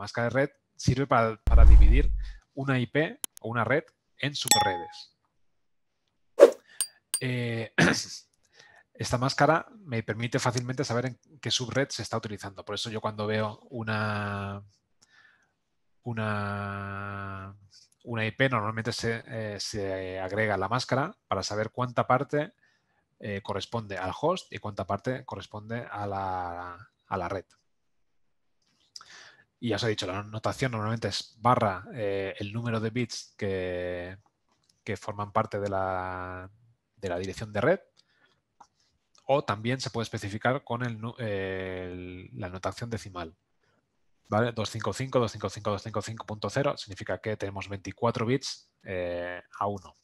máscara de red sirve para, dividir una IP o una red en subredes. Eh, esta máscara me permite fácilmente saber en qué subred se está utilizando. Por eso yo cuando veo una, una, una IP normalmente se, eh, agrega a la máscara para saber cuánta parte eh, corresponde al host y cuánta parte corresponde a la, red. Y ya os he dicho, la notación normalmente es barra eh, el número de bits que, que forman parte de la, de la, dirección de red. O también se puede especificar con el, la notación decimal. ¿Vale? 255, 255, 255.0 significa que tenemos 24 bits eh, a 1.